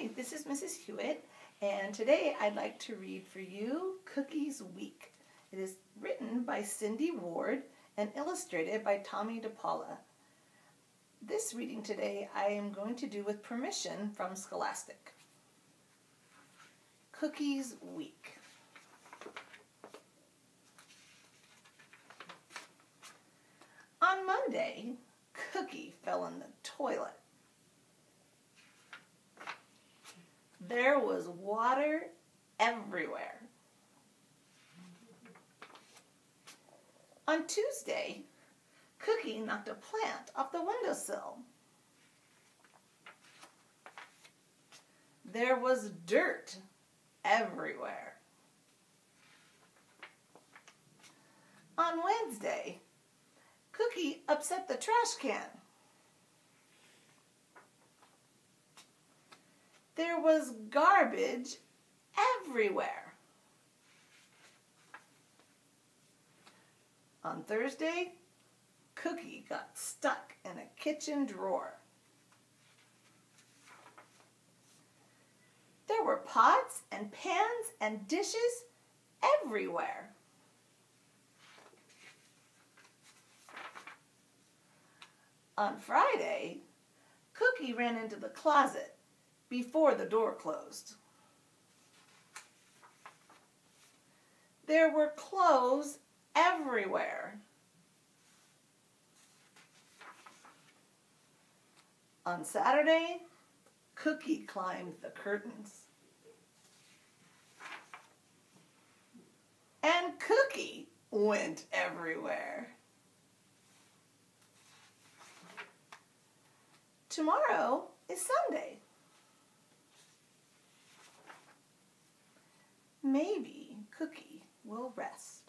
Hi, this is Mrs. Hewitt, and today I'd like to read for you Cookies Week. It is written by Cindy Ward and illustrated by Tomie dePaola. This reading today I am going to do with permission from Scholastic. Cookies Week. On Monday, Cookie fell in the toilet. There was water everywhere. On Tuesday, Cookie knocked a plant off the windowsill. There was dirt everywhere. On Wednesday, Cookie upset the trash can. There was garbage everywhere. On Thursday, Cookie got stuck in a kitchen drawer. There were pots and pans and dishes everywhere. On Friday, Cookie ran into the closet before the door closed. There were clothes everywhere. On Saturday, Cookie climbed the curtains. And Cookie went everywhere. Tomorrow is Sunday. Maybe Cookie will rest.